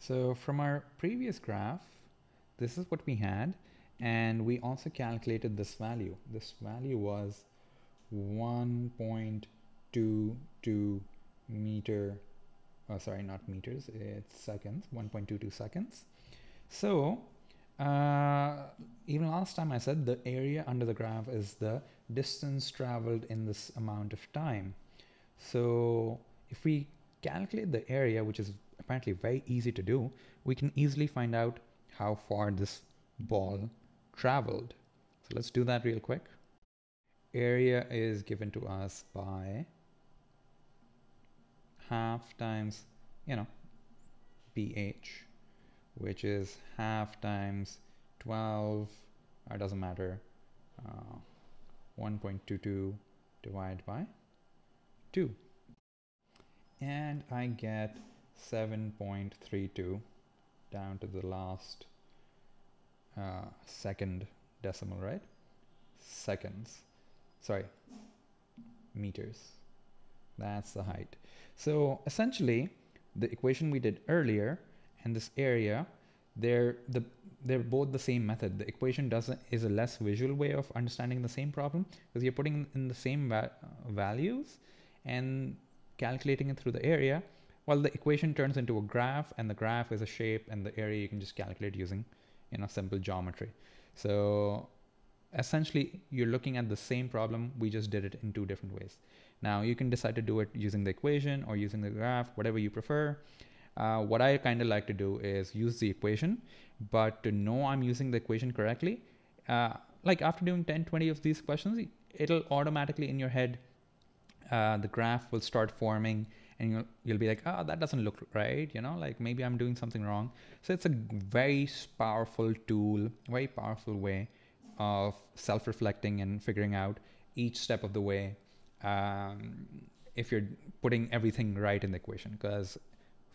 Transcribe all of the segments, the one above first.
So from our previous graph, this is what we had. And we also calculated this value. This value was 1.22 meter, oh, sorry, not meters, it's seconds, 1.22 seconds. So uh, even last time I said the area under the graph is the distance traveled in this amount of time. So if we calculate the area, which is apparently very easy to do, we can easily find out how far this ball traveled. So let's do that real quick. Area is given to us by half times, you know, BH, which is half times 12, it doesn't matter, uh, 1.22 divided by 2 and I get 7.32 down to the last uh, second decimal, right? Seconds, sorry, meters. That's the height. So essentially, the equation we did earlier and this area, they're the they're both the same method. The equation doesn't is a less visual way of understanding the same problem because you're putting in the same va values and calculating it through the area, while the equation turns into a graph and the graph is a shape and the area you can just calculate using you know simple geometry. So essentially you're looking at the same problem, we just did it in two different ways. Now you can decide to do it using the equation or using the graph, whatever you prefer. Uh, what I kind of like to do is use the equation, but to know I'm using the equation correctly, uh, like after doing 10, 20 of these questions, it'll automatically in your head uh, the graph will start forming and you'll, you'll be like, oh, that doesn't look right. You know, like maybe I'm doing something wrong. So it's a very powerful tool, very powerful way of self-reflecting and figuring out each step of the way. Um, if you're putting everything right in the equation, because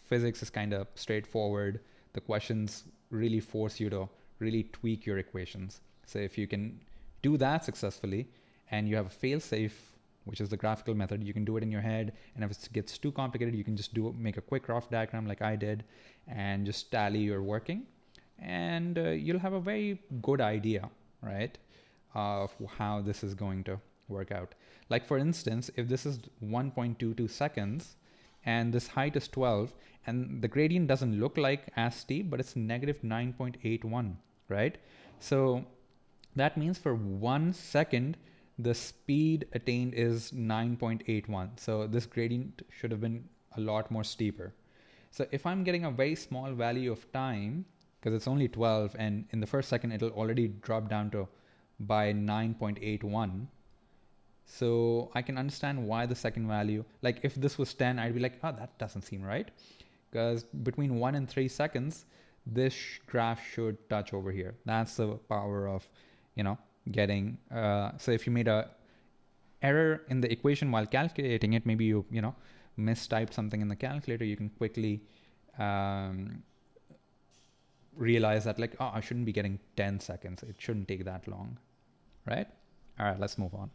physics is kind of straightforward. The questions really force you to really tweak your equations. So if you can do that successfully and you have a fail-safe which is the graphical method. You can do it in your head, and if it gets too complicated, you can just do make a quick rough diagram like I did, and just tally your working, and uh, you'll have a very good idea, right, of how this is going to work out. Like for instance, if this is 1.22 seconds, and this height is 12, and the gradient doesn't look like as steep, but it's negative 9.81, right? So that means for one second, the speed attained is 9.81. So this gradient should have been a lot more steeper. So if I'm getting a very small value of time, because it's only 12 and in the first second it'll already drop down to by 9.81. So I can understand why the second value, like if this was 10, I'd be like, oh, that doesn't seem right. Because between one and three seconds, this graph should touch over here. That's the power of, you know, getting uh, so if you made a error in the equation while calculating it maybe you you know mistyped something in the calculator you can quickly um, realize that like oh I shouldn't be getting 10 seconds. It shouldn't take that long. Right? All right let's move on